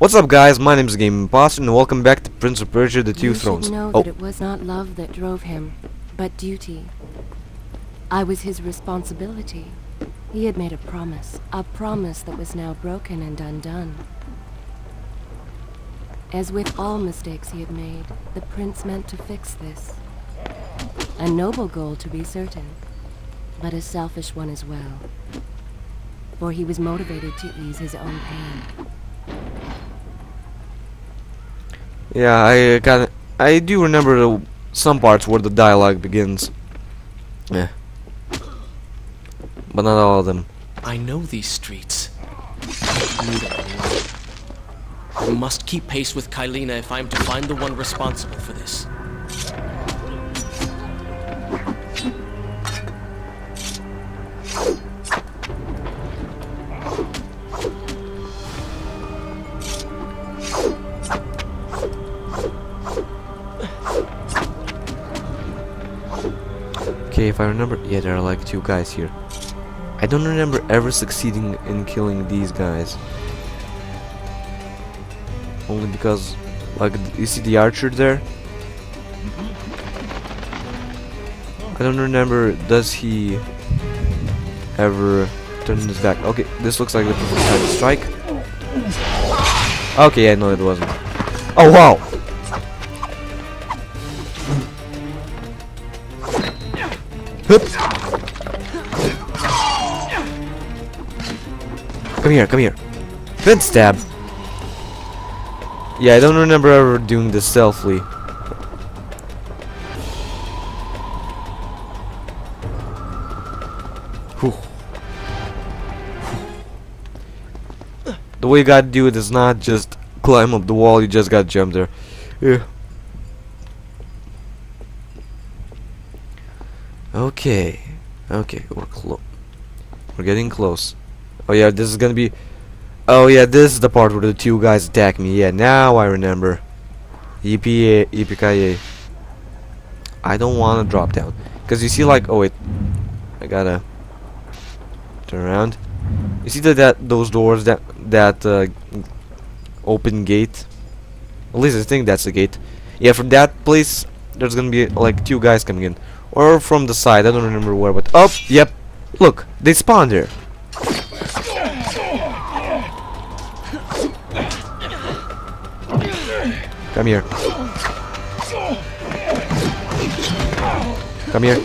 What's up guys, my name is Game Imposter and welcome back to Prince of Persia The Two you Thrones. know Oh, that it was not love that drove him, but duty. I was his responsibility. He had made a promise, a promise that was now broken and undone. As with all mistakes he had made, the prince meant to fix this. A noble goal to be certain, but a selfish one as well. For he was motivated to ease his own pain. Yeah, I uh, kind of, I do remember the, some parts where the dialogue begins. Yeah. But not all of them. I know these streets. I. I must keep pace with Kaileena if I'm to find the one responsible for this. Okay, if I remember, yeah, there are like two guys here. I don't remember ever succeeding in killing these guys. Only because, like, you see the archer there? I don't remember, does he ever turn his back? Okay, this looks like the perfect time to strike. Okay, I know it wasn't. Oh, wow! Come here, come here. Good stab. Yeah, I don't remember ever doing this stealthily. Whew. The way you gotta do it is not just climb up the wall, you just gotta jump there. Yeah. Okay. Okay, we're close. We're getting close. Oh yeah, this is gonna be... Oh yeah, this is the part where the two guys attack me. Yeah, now I remember. EPA, EPKA. I don't want to drop down. Because you see like... Oh wait. I gotta... Turn around. You see that, that those doors, that, that uh, open gate? At least I think that's the gate. Yeah, from that place, there's gonna be like two guys coming in. Or from the side, I don't remember where, but... Oh, yep. Look, they spawned there. Come here. Come here.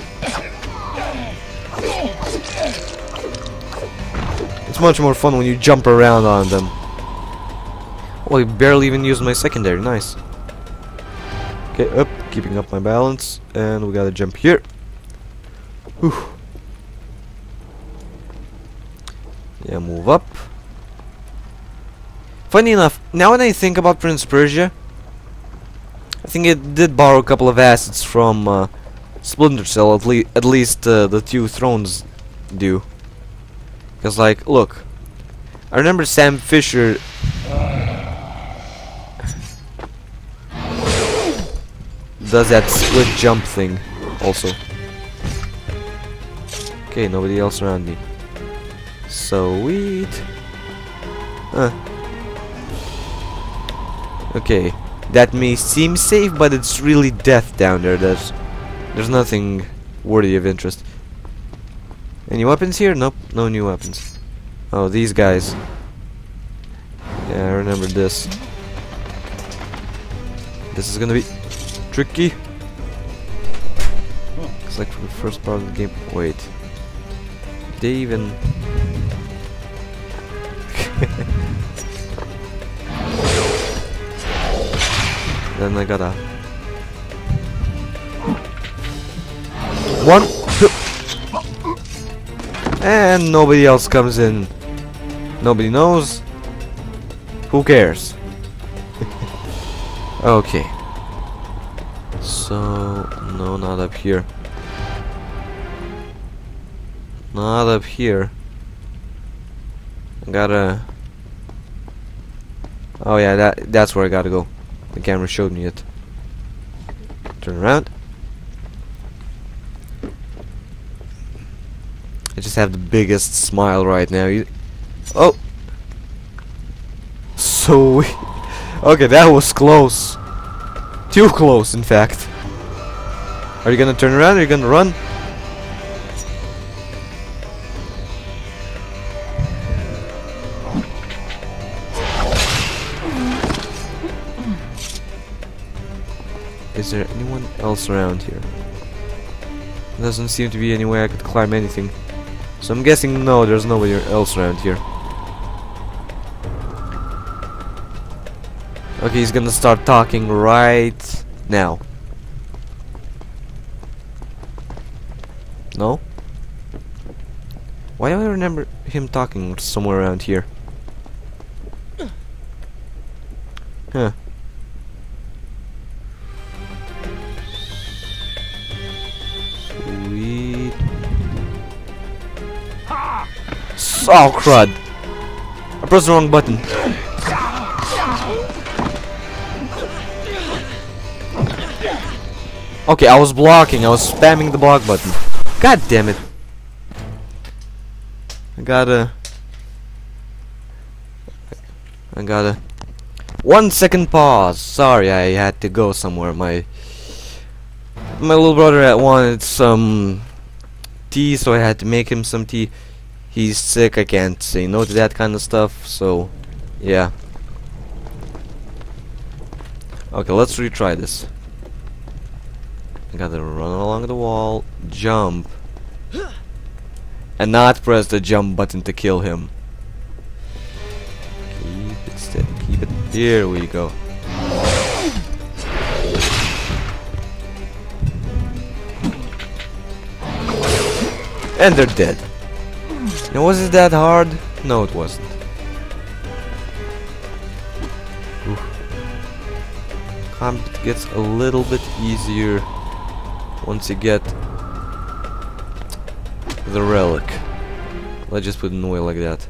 It's much more fun when you jump around on them. Oh, I barely even used my secondary. Nice. Okay, up. Keeping up my balance. And we gotta jump here. Whew. Yeah, move up. Funny enough, now when I think about Prince Persia, I think it did borrow a couple of assets from uh, Splinter Cell, at, le at least uh, the two thrones do. Because, like, look, I remember Sam Fisher. Does that split jump thing also. Okay, nobody else around me. Sweet. Huh. Okay, that may seem safe, but it's really death down there. There's, there's nothing worthy of interest. Any weapons here? Nope, no new weapons. Oh, these guys. Yeah, I remember this. This is gonna be tricky. It's like for the first part of the game. Wait. They even. then I gotta. One, two, and nobody else comes in. Nobody knows. Who cares? okay. So, no, not up here. Not up here. I gotta... Oh yeah, that that's where I gotta go. The camera showed me it. Turn around. I just have the biggest smile right now. You oh! so... okay, that was close. Too close, in fact. Are you gonna turn around? Are you gonna run? Is there anyone else around here? Doesn't seem to be any way I could climb anything. So I'm guessing no, there's nobody else around here. Okay, he's gonna start talking right now. No? Why do I remember him talking somewhere around here? Huh. Sweet. Oh crud! I pressed the wrong button. Okay, I was blocking. I was spamming the block button. God damn it. I gotta... I gotta... One second pause. Sorry, I had to go somewhere. My... My little brother wanted some tea, so I had to make him some tea. He's sick, I can't say no to that kind of stuff, so... Yeah. Okay, let's retry this. Gotta run along the wall, jump, and not press the jump button to kill him. Keep it steady, keep it. Here we go. And they're dead. Now was it that hard? No, it wasn't. Oof. Combat gets a little bit easier once you get the relic. Let's just put it away like that.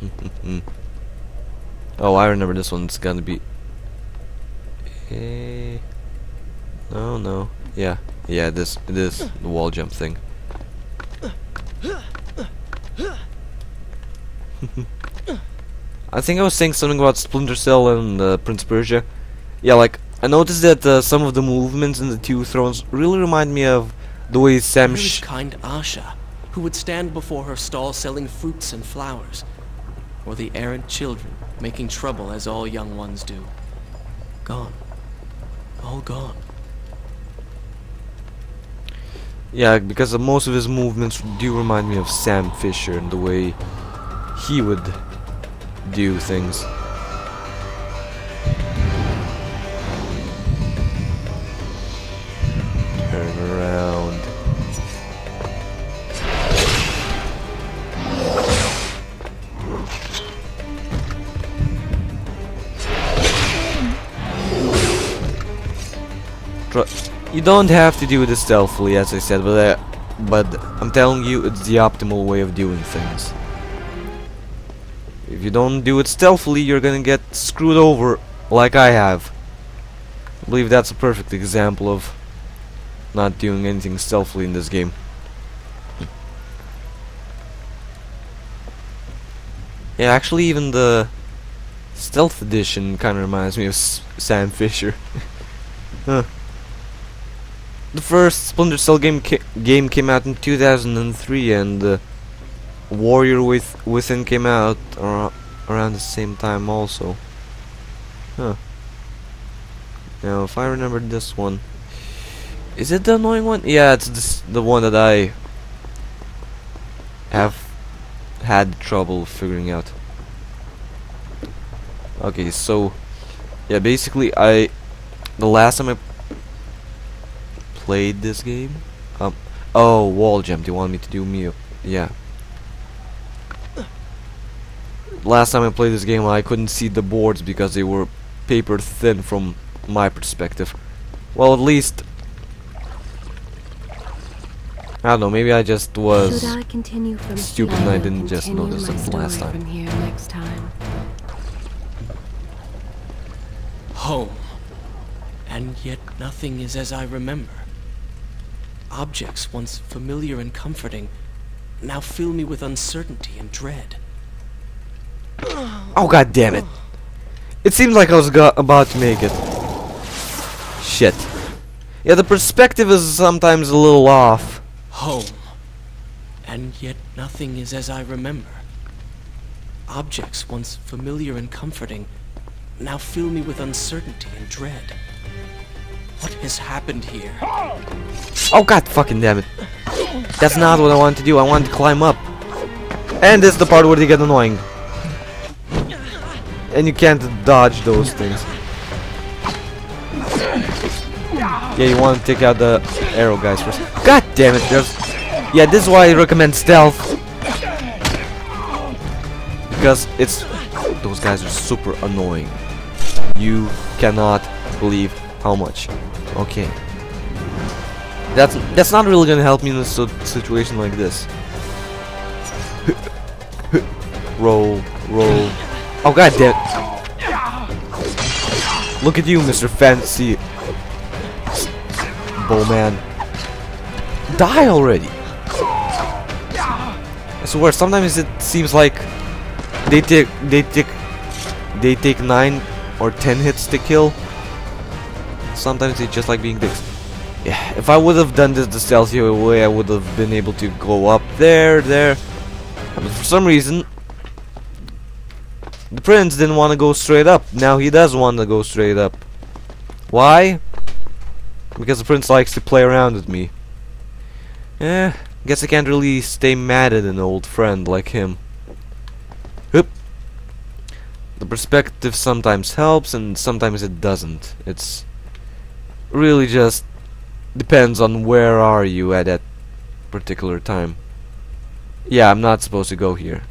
oh, I remember this one's gonna be. Eh. No, no. Yeah, yeah. This, this, wall jump thing. I think I was saying something about Splinter Cell and uh, Prince Persia. Yeah, like I noticed that uh, some of the movements in the two thrones really remind me of the way Sam. Sh kind Asha, who would stand before her stall selling fruits and flowers, or the errant children making trouble as all young ones do. Gone. All gone. yeah, because uh, most of his movements do remind me of Sam Fisher and the way he would do things. Don't have to do this stealthily, as I said, but uh, but I'm telling you, it's the optimal way of doing things. If you don't do it stealthily, you're gonna get screwed over, like I have. I believe that's a perfect example of not doing anything stealthily in this game. Yeah, actually, even the stealth edition kind of reminds me of S Sam Fisher. huh. The first Splinter Cell game ca game came out in 2003, and uh, Warrior with Within came out ar around the same time also. Huh. Now, if I remember this one, is it the annoying one? Yeah, it's this, the one that I have had trouble figuring out. Okay, so yeah, basically I the last time I played this game, um, oh wall jump. Do you want me to do me? Yeah. Last time I played this game, I couldn't see the boards because they were paper thin from my perspective. Well, at least I don't know. Maybe I just was. I continue from stupid here? and I I didn't just notice my it last time. From here next time. Home. And yet nothing is as I remember. Objects once familiar and comforting now fill me with uncertainty and dread. Oh god damn it. It seems like I was go about to make it. Shit. Yeah, the perspective is sometimes a little off. Home. And yet nothing is as I remember. Objects once familiar and comforting now fill me with uncertainty and dread. What has happened here? Oh, oh god fucking damn it. That's not what I wanted to do. I wanted to climb up. And this is the part where they get annoying. And you can't dodge those things. Yeah, you want to take out the arrow guys first. God damn it, there's... Yeah, this is why I recommend stealth. Because it's... Those guys are super annoying. You cannot believe how much. Okay. That's that's not really gonna help me in a situation like this. roll, roll. Oh god damn. Look at you, Mr. Fancy Bowman. Die already. I swear sometimes it seems like they take they take they take nine or ten hits to kill. Sometimes they just like being dicks. Yeah, if I would have done this the stealthy way, I would have been able to go up there, there. But for some reason, the prince didn't want to go straight up. Now he does want to go straight up. Why? Because the prince likes to play around with me. Eh, guess I can't really stay mad at an old friend like him. Oop. The perspective sometimes helps and sometimes it doesn't. It's really just depends on where are you at that particular time. Yeah, I'm not supposed to go here.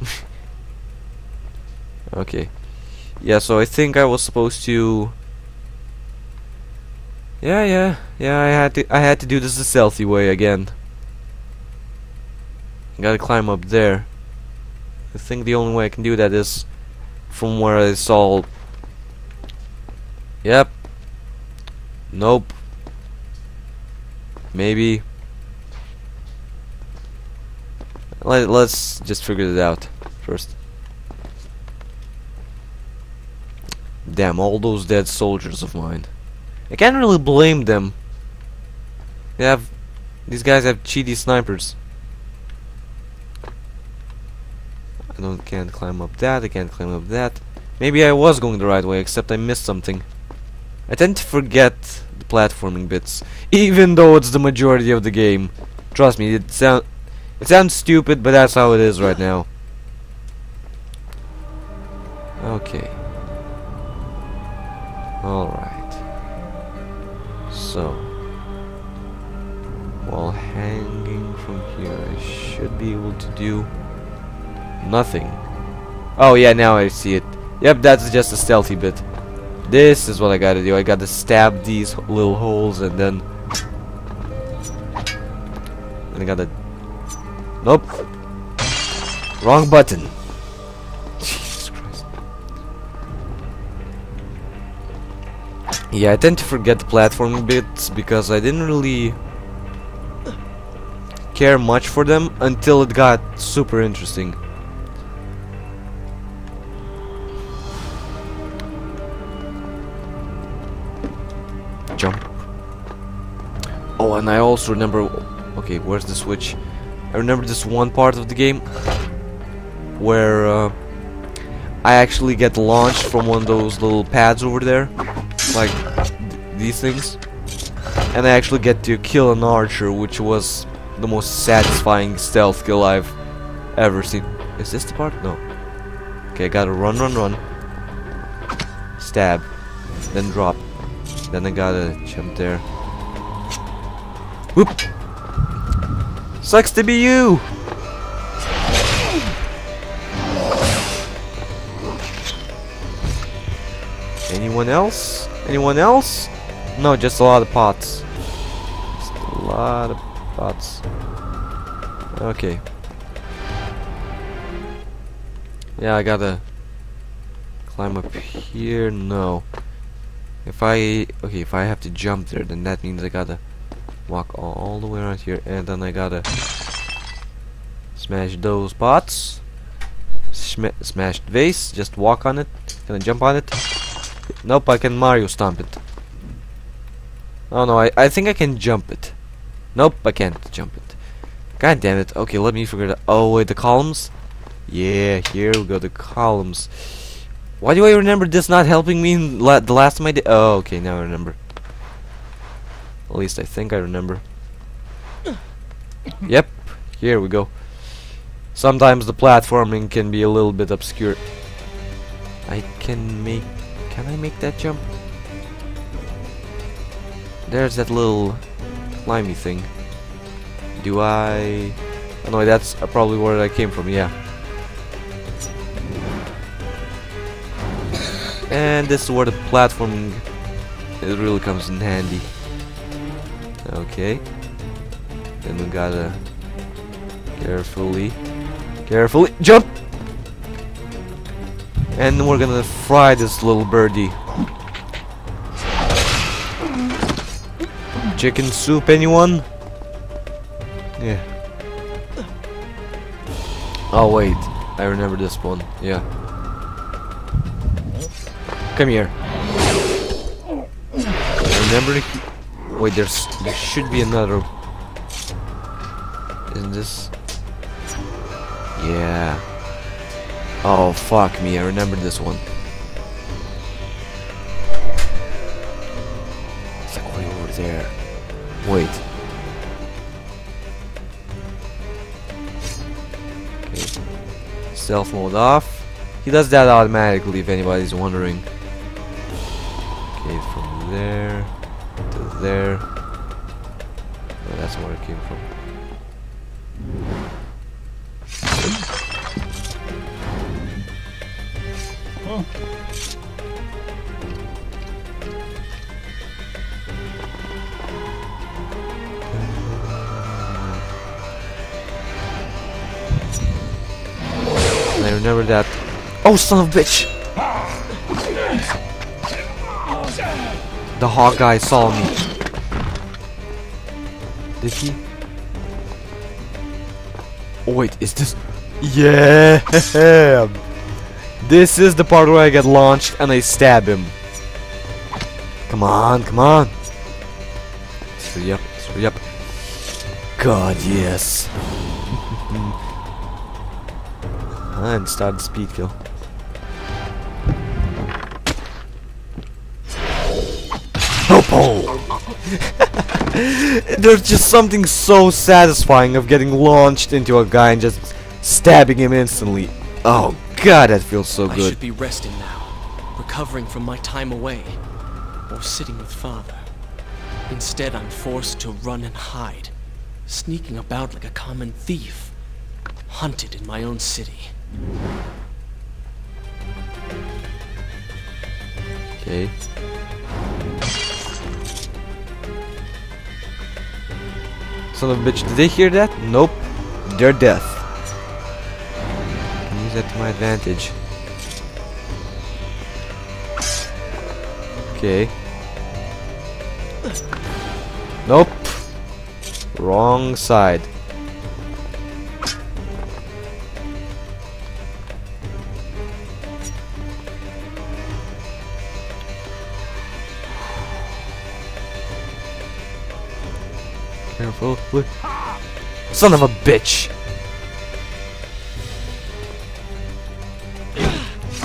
okay. Yeah, so I think I was supposed to Yeah, yeah. Yeah, I had to I had to do this the stealthy way again. Gotta climb up there. I think the only way I can do that is from where I saw Yep, Nope. Maybe. Let, let's just figure it out first. Damn, all those dead soldiers of mine. I can't really blame them. They have... These guys have cheaty snipers. I don't can't climb up that, I can't climb up that. Maybe I was going the right way, except I missed something. I tend to forget the platforming bits, even though it's the majority of the game. Trust me, it it sounds stupid, but that's how it is right now. Okay. Alright. So, while hanging from here, I should be able to do nothing. Oh yeah, now I see it. Yep, that's just a stealthy bit. This is what I gotta do. I gotta stab these little holes and then... And I gotta... Nope. Wrong button. Jesus Christ. Yeah, I tend to forget the platforming bits because I didn't really care much for them until it got super interesting. And I also remember... Okay, where's the switch? I remember this one part of the game where uh, I actually get launched from one of those little pads over there, like th these things, and I actually get to kill an archer, which was the most satisfying stealth kill I've ever seen. Is this the part? No. Okay, I gotta run, run, run, stab, then drop. Then I gotta jump there. Whoop! Sucks to be you! Anyone else? Anyone else? No, just a lot of pots. Just a lot of pots. Okay. Yeah, I gotta climb up here. No. If I okay, if I have to jump there, then that means I gotta walk all, the way around here, and then I gotta smash those pots, sm smashed vase. Just walk on it. Can I jump on it? Nope, I can Mario stomp it. Oh no, I, I think I can jump it. Nope, I can't jump it. God damn it. Okay, let me figure it out. Oh, wait, the columns? Yeah, here we go, the columns. Why do I remember this not helping me in la the last time I did? Oh, okay, now I remember. At least I think I remember. Yep, here we go. Sometimes the platforming can be a little bit obscure. I can make... Can I make that jump? There's that little slimy thing. Do I... Oh no, that's probably where I came from, yeah. And this is where the platforming it really comes in handy. Okay. Then we gotta carefully, carefully jump. And we're gonna fry this little birdie. Chicken soup, anyone? Yeah. Oh wait, I remember this one. Yeah. Come here. Remember key? Wait, there's there should be another. Isn't this? Yeah. Oh fuck me! I remember this one. It's like way over there. Wait. Okay. Stealth mode off. He does that automatically if anybody's wondering. Okay, from there there. Oh, that's where it came from. And I remember that. Oh, son of a bitch! The hog guy saw me. Did he? Oh wait, is this? Yeah! This is the part where I get launched and I stab him. Come on, come on. Hurry up, hurry up. God, yes. Ah, and start the speed kill. There's just something so satisfying of getting launched into a guy and just stabbing him instantly. Oh god, that feels so good. I should be resting now, recovering from my time away, or sitting with father. Instead, I'm forced to run and hide, sneaking about like a common thief, hunted in my own city. Okay. Son of a bitch, did they hear that? Nope. They're deaf. Can use that to my advantage. Okay. Nope. Wrong side. Son of a bitch!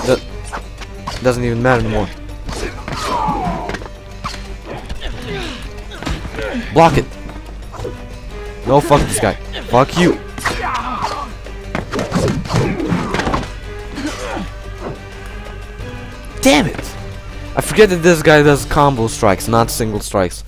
That doesn't even matter anymore. Block it. No, fuck this guy. Fuck you. Damn it! I forget that this guy does combo strikes, not single strikes.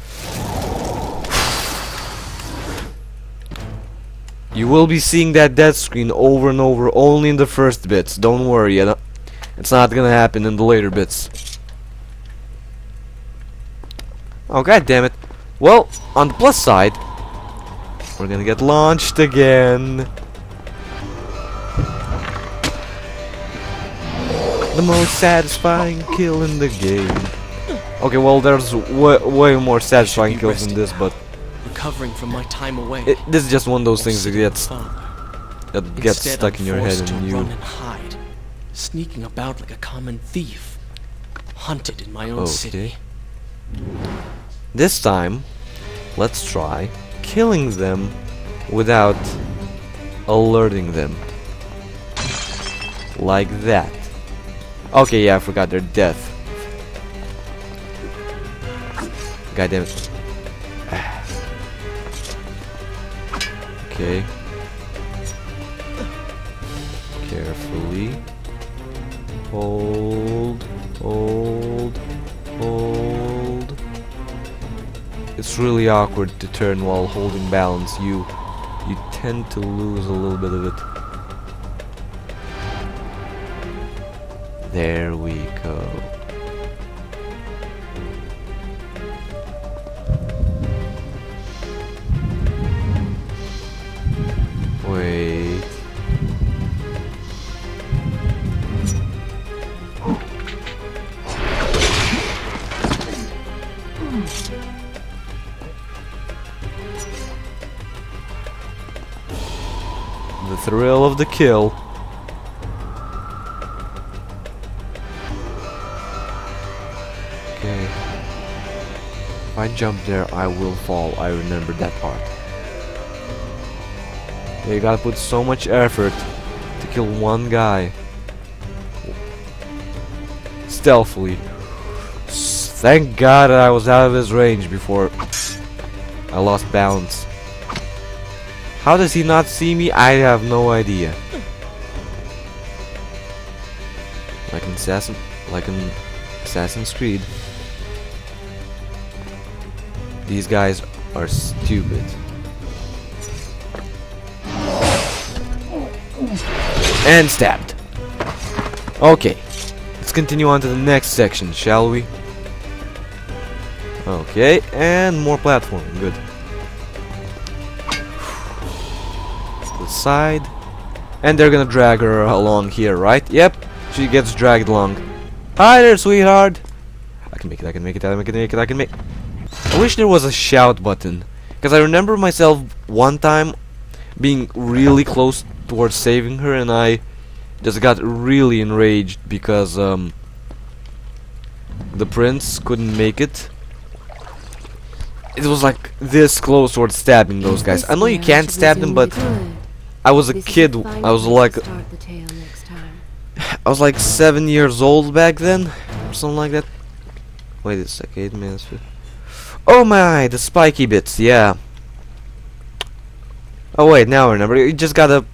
You will be seeing that death screen over and over only in the first bits. Don't worry, it's not gonna happen in the later bits. Oh god damn it. Well, on the plus side, we're gonna get launched again. The most satisfying kill in the game. Okay, well, there's way, way more satisfying kills than this, but Recovering from my time away. it, this is just one of those things that gets that gets Instead, stuck I'm in your head and you run and hide, sneaking about like a common thief, hunted in my own city. This time, let's try killing them without alerting them. Like that. Okay, yeah, I forgot their death. God damn it. Okay. Carefully. Hold. Hold. Hold. It's really awkward to turn while holding balance. You you tend to lose a little bit of it. There we go. The thrill of the kill. Okay. If I jump there, I will fall. I remember that part. Yeah, you gotta put so much effort to kill one guy. Stealthily. Thank God I was out of his range before I lost balance. How does he not see me? I have no idea. Like an assassin, like an Assassin's Creed. These guys are stupid. And stabbed. Okay. Let's continue on to the next section, shall we? Okay, and more platform. Good. Side. And they're gonna drag her along here, right? Yep. She gets dragged along. Hi there, sweetheart. I can make it, I can make it, I can make it, I can make I wish there was a shout button. Because I remember myself one time being really close towards saving her and I just got really enraged because um, the prince couldn't make it. It was like this close towards stabbing those guys. I know you can't stab them, but I was a kid. I was like I was like seven years old back then, or something like that. Wait a second, eight minutes. Oh my, the spiky bits, yeah. Oh wait, now I remember. You just gotta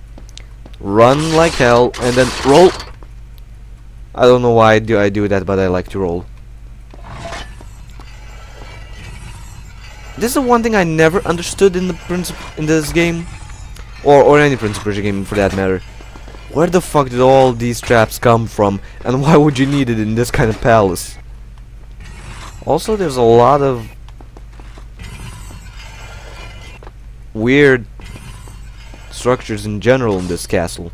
run like hell and then roll. I don't know why do I do that, but I like to roll. This is the one thing I never understood in the Prince in this game, or or any Prince of Persia game for that matter. Where the fuck did all these traps come from, and why would you need it in this kind of palace? Also, there's a lot of weird structures in general in this castle.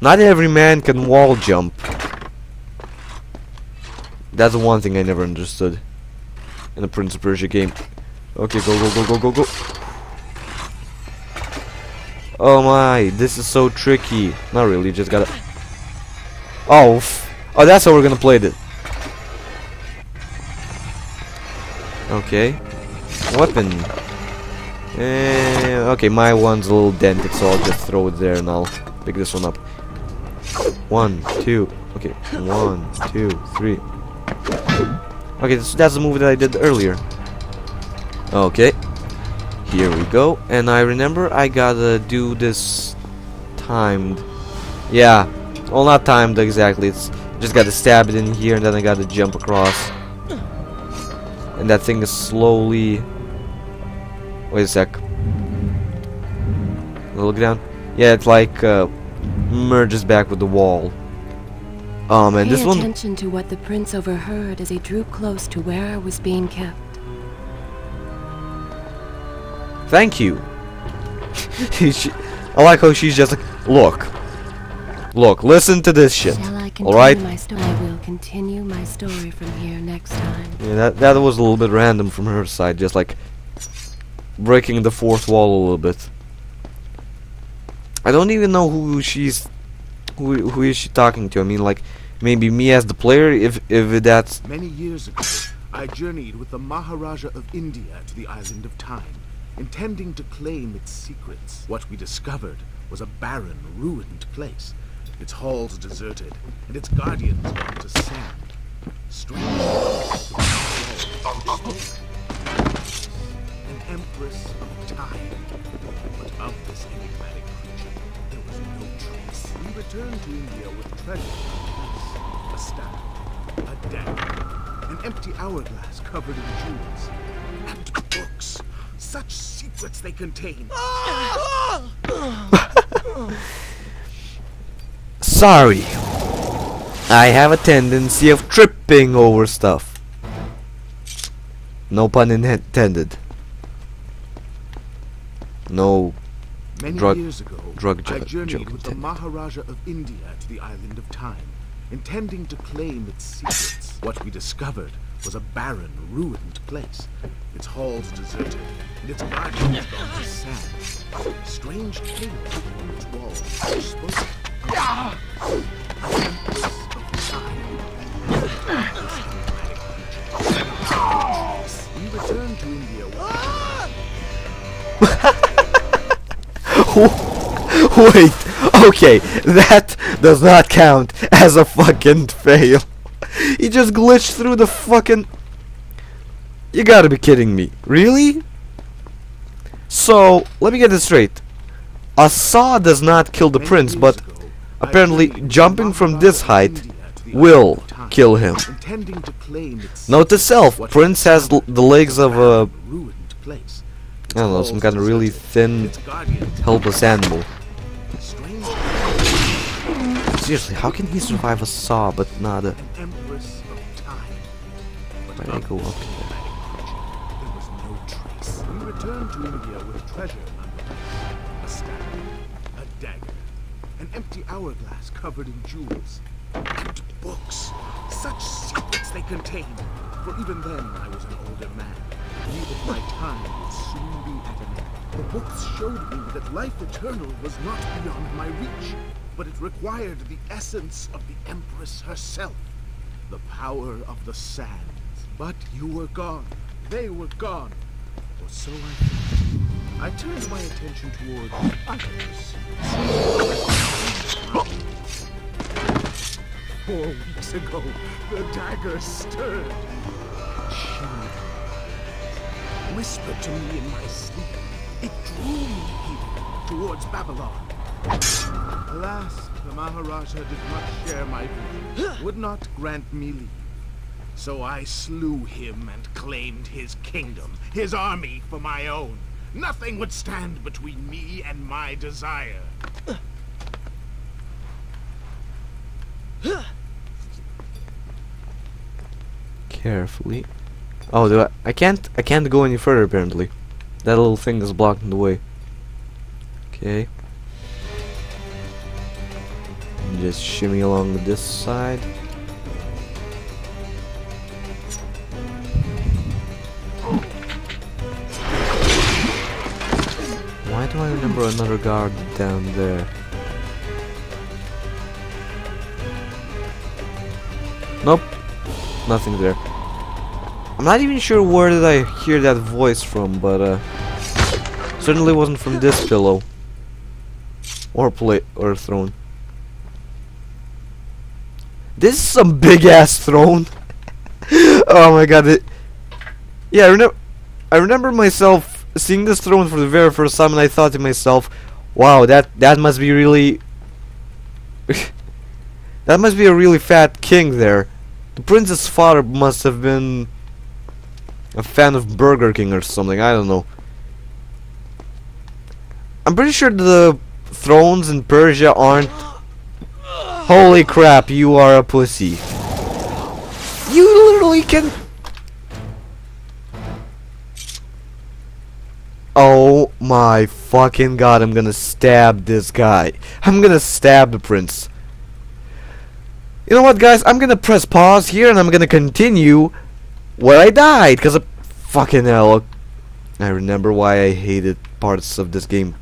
Not every man can wall jump. That's one thing I never understood in a Prince of Persia game. Okay, go, go, go, go, go, go. Oh my, this is so tricky. Not really, just gotta... Oh, oh, that's how we're gonna play it. Okay. Weapon. Eh, okay, my one's a little dented, so I'll just throw it there and I'll pick this one up. One, two, okay, one, two, three. Okay, that's the move that I did earlier. Okay, here we go. And I remember I gotta do this timed. Yeah, well not timed exactly, it's just gotta stab it in here and then I gotta jump across. And that thing is slowly Wait a sec. Look down. Yeah, it's like uh, merges back with the wall. Um, and Pay this one. attention to what the prince overheard as he drew close to where I was being kept. Thank you. She- I like how she's just like, look, look, listen to this shit. Shall I continue All right. my story? I will continue my story from here next time. Yeah, that that was a little bit random from her side, just like breaking the fourth wall a little bit. I don't even know who she's Who who is she talking to? I mean, like maybe me as the player. If if that's Many years ago, I journeyed with the Maharaja of India to the island of Time, intending to claim its secrets. What we discovered was a barren, ruined place. Its halls deserted, and its guardians gone to sand. Strange. An empress of time. But of this enigmatic creature, there was no trace. We returned to India with treasure, a staff, a dagger, an empty hourglass covered in jewels. Such secrets they contain. sorry. I have a tendency of tripping over stuff. No pun intended. No. Many Drug- years ago, drug I journeyed with the. Maharaja of India to the island of Time, intending to claim its secrets. What we discovered was a barren, ruined place. Its halls deserted, and its guardians gone to sand. Strange tales on its walls spoke of an empress of time. This enigmatic creature. We returned to India Wait. Okay, that does not count as a fucking fail. He just glitched through the fucking. You gotta be kidding me. Really? So, let me get this straight. A saw does not kill the prince, but apparently jumping from this height India to the will island of Time, kill him. Intending to claim its Note to self, Prince has l- the legs of a. I don't know, some kind of really thin, helpless animal. Seriously, how can he survive a saw but not a... Why did I go up there? was no trace. We returned to India with treasure. A staff, a dagger, an empty hourglass covered in jewels, and books. Such secrets they contained. For even then I was an older man. Knew that my time would soon be at an end. The books showed me that life eternal was not beyond my reach, but it required the essence of the Empress herself, the power of the sands. But you were gone. They were gone. Or so I thought. I turned my attention toward others. Four weeks ago, the dagger stirred. Whispered to me in my sleep. It drew me here, towards Babylon. Alas, the Maharaja did not share my vision, would not grant me leave. So I slew him and claimed his kingdom, his army for my own. Nothing would stand between me and my desire. Carefully. Oh, do I, I can't, I can't go any further apparently. That little thing is blocking the way. Okay. Just shimmy along this side. Do I remember another guard down there? Nope. Nothing there. I'm not even sure where did I hear that voice from, but uh certainly wasn't from this pillow. Or plate or throne. This is some big ass throne. oh my god. It, yeah, I remember I remember myself seeing this throne for the very first time and I thought to myself, wow, that that must be really that must be a really fat king there. The prince's father must have been a fan of Burger King or something, I don't know. I'm pretty sure the thrones in Persia aren't Holy crap, you are a pussy. You literally can Oh my fucking god, I'm gonna stab this guy. I'm gonna stab the prince. You know what, guys? I'm gonna press pause here and I'm gonna continue where I died. Because of fucking hell. I remember why I hated parts of this game.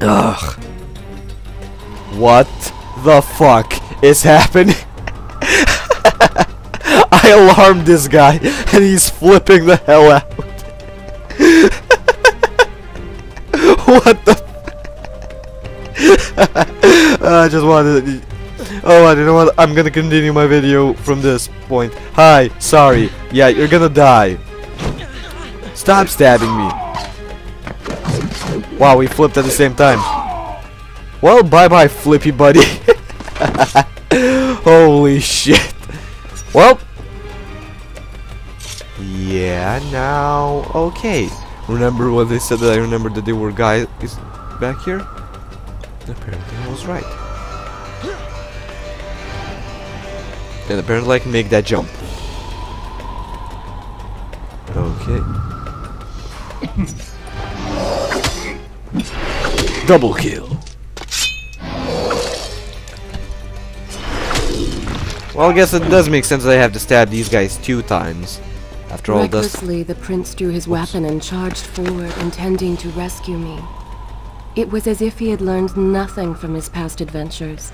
Ugh. What? the fuck is happening? I alarmed this guy and he's flipping the hell out. what the? I just wanted. To, oh, I don't know what. I'm gonna continue my video from this point. Hi, sorry. Yeah, you're gonna die. Stop stabbing me. Wow, we flipped at the same time. Well, bye bye, flippy buddy. Holy shit. Well. Yeah, now. Okay. Remember what they said that I remember that they were guys back here? Apparently I was right. And apparently I can make that jump. Okay. Double kill. Well, I guess it does make sense that I have to stab these guys two times. After all this. Recklessly, the prince drew his weapon and charged forward, intending to rescue me. It was as if he had learned nothing from his past adventures.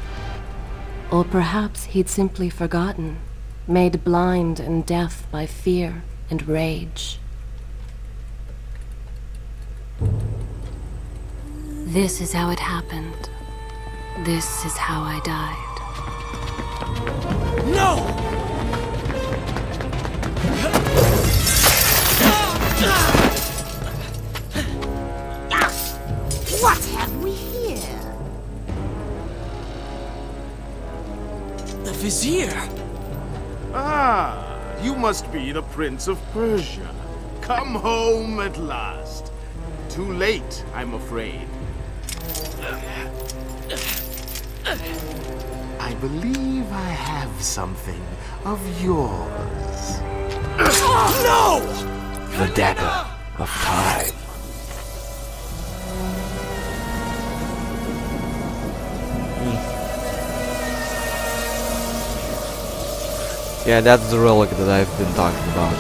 Or perhaps he'd simply forgotten, made blind and deaf by fear and rage. This is how it happened. This is how I died. No! What have we here? The Vizier! Ah, you must be the Prince of Persia. Come home at last. Too late, I'm afraid. I believe I have something of yours. No! The dagger of time. Hmm. Yeah, that's the relic that I've been talking about.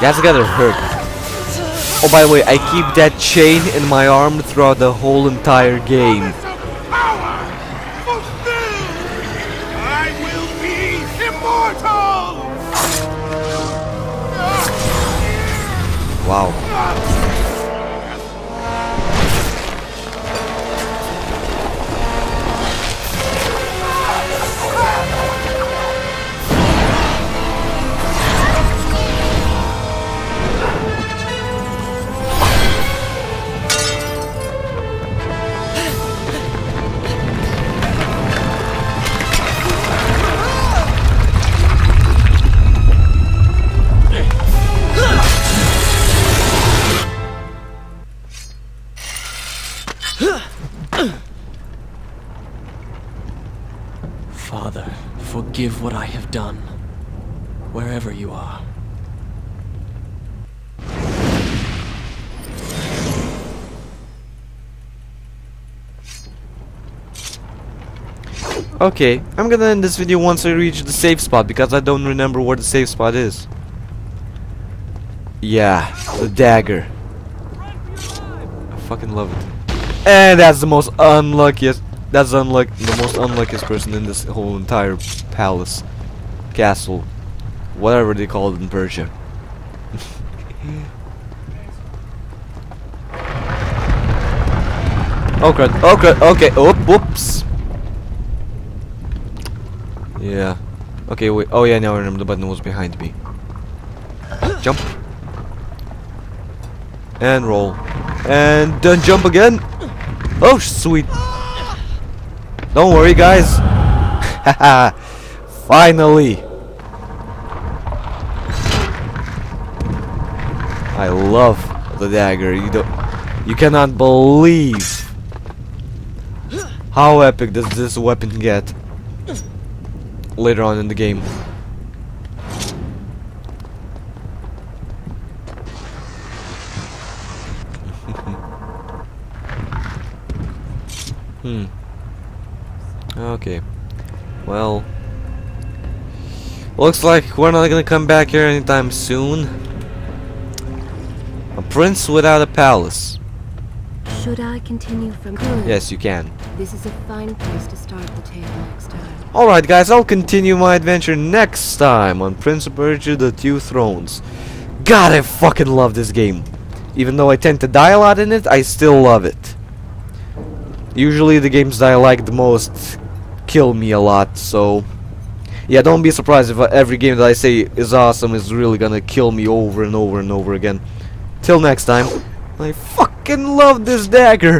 That's gotta hurt. Oh, by the way, I keep that chain in my arm throughout the whole entire game. I will be immortal! Wow. Father, forgive what I have done, wherever you are. Okay, I'm gonna end this video once I reach the safe spot because I don't remember where the safe spot is. Yeah, the dagger. I fucking love it. And that's the most unluckiest. That's unluck the most unluckiest person in this whole entire palace, castle, whatever they call it in Persia. oh crap! Oh crap! Okay. Oh, whoops. Yeah. Okay, wait. Oh yeah, now I remember the button was behind me. Jump. And roll. And then jump again. Oh, sweet. Don't worry, guys. Finally. I love the dagger. You don't. You cannot believe how epic does this weapon get later on in the game. Okay. Well. Looks like we're not gonna come back here anytime soon. A prince without a palace. Should I continue from Good. Yes, you can. This is a fine place to start the tale next time. Alright guys, I'll continue my adventure next time on Prince of Persia The Two Thrones. God, I fucking love this game. Even though I tend to die a lot in it, I still love it. Usually the games that I like the most kill me a lot, so... Yeah, don't be surprised if uh, every game that I say is awesome is really gonna kill me over and over and over again. Till next time, I fucking love this dagger!